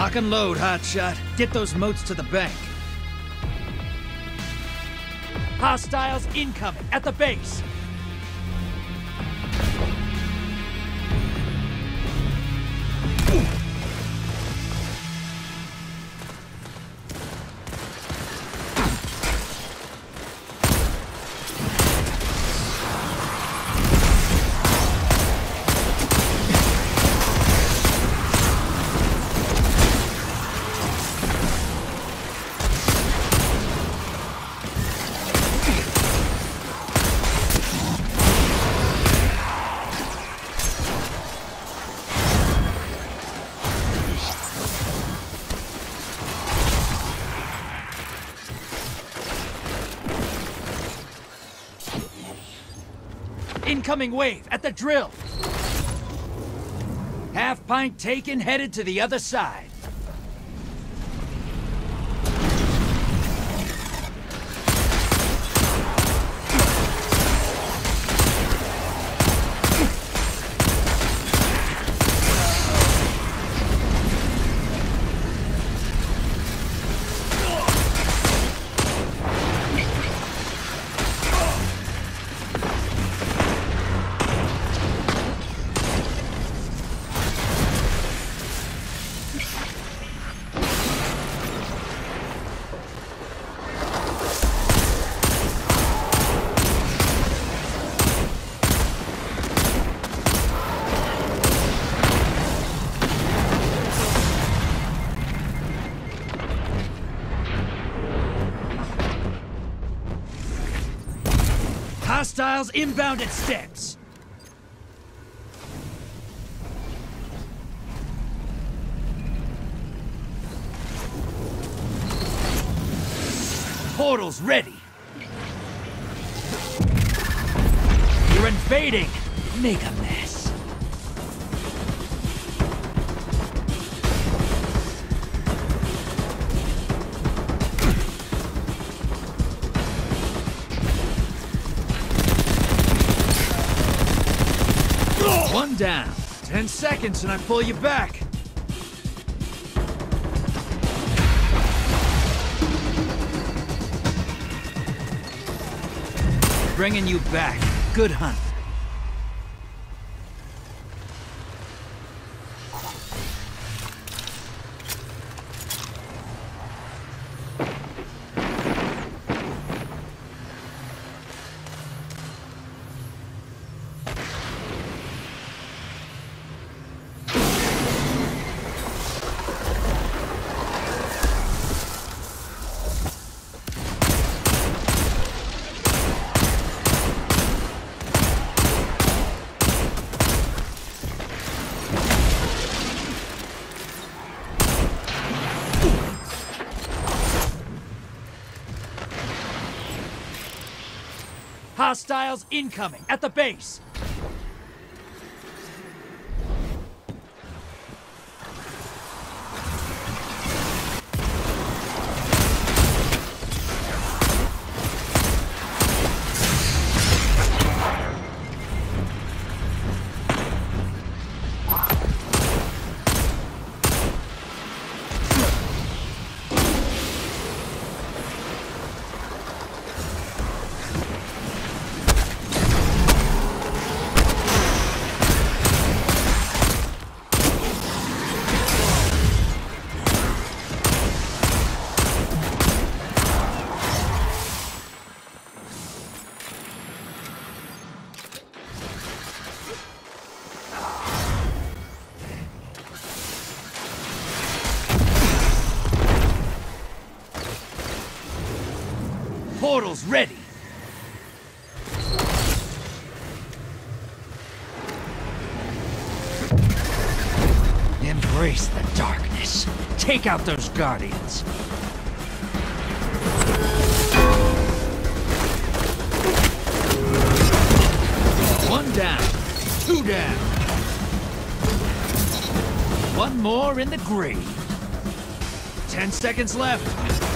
Lock and load, hotshot. Get those motes to the bank. Hostiles incoming at the base. Incoming wave at the drill. Half pint taken, headed to the other side. Hostiles inbound at steps. Portals ready. You're invading. Make a mess. Down. Ten seconds and I pull you back. Bringing you back. Good hunt. Hostiles incoming at the base. Ready. Embrace the darkness. Take out those guardians. One down. Two down. One more in the grave. Ten seconds left.